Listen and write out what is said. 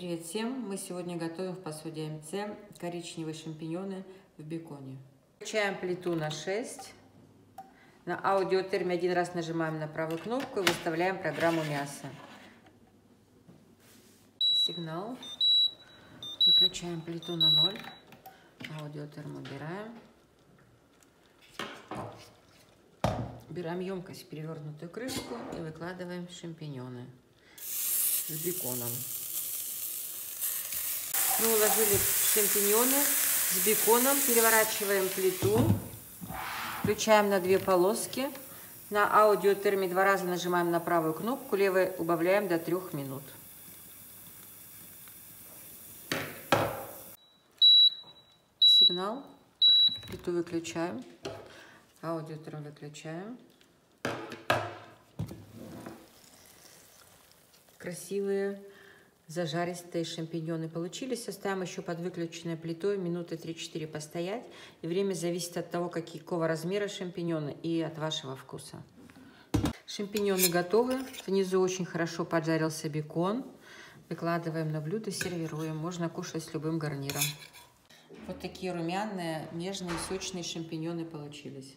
Привет всем! Мы сегодня готовим в посуде АМЦ коричневые шампиньоны в беконе. Включаем плиту на 6. На аудиотерме один раз нажимаем на правую кнопку и выставляем программу мяса. Сигнал. Выключаем плиту на 0. Аудиотерм убираем. Берем емкость, перевернутую крышку и выкладываем шампиньоны с беконом. Мы уложили шампиньоны с беконом, переворачиваем плиту, включаем на две полоски. На аудиотерме два раза нажимаем на правую кнопку, левой убавляем до трех минут. Сигнал. Плиту выключаем. Аудиотерм выключаем. Красивые зажаристые шампиньоны получились. Оставим еще под выключенной плитой минуты 3-4 постоять. И время зависит от того, какого размера шампиньоны и от вашего вкуса. Шампиньоны готовы. Внизу очень хорошо поджарился бекон. Выкладываем на блюдо, сервируем. Можно кушать с любым гарниром. Вот такие румяные, нежные, сочные шампиньоны получились.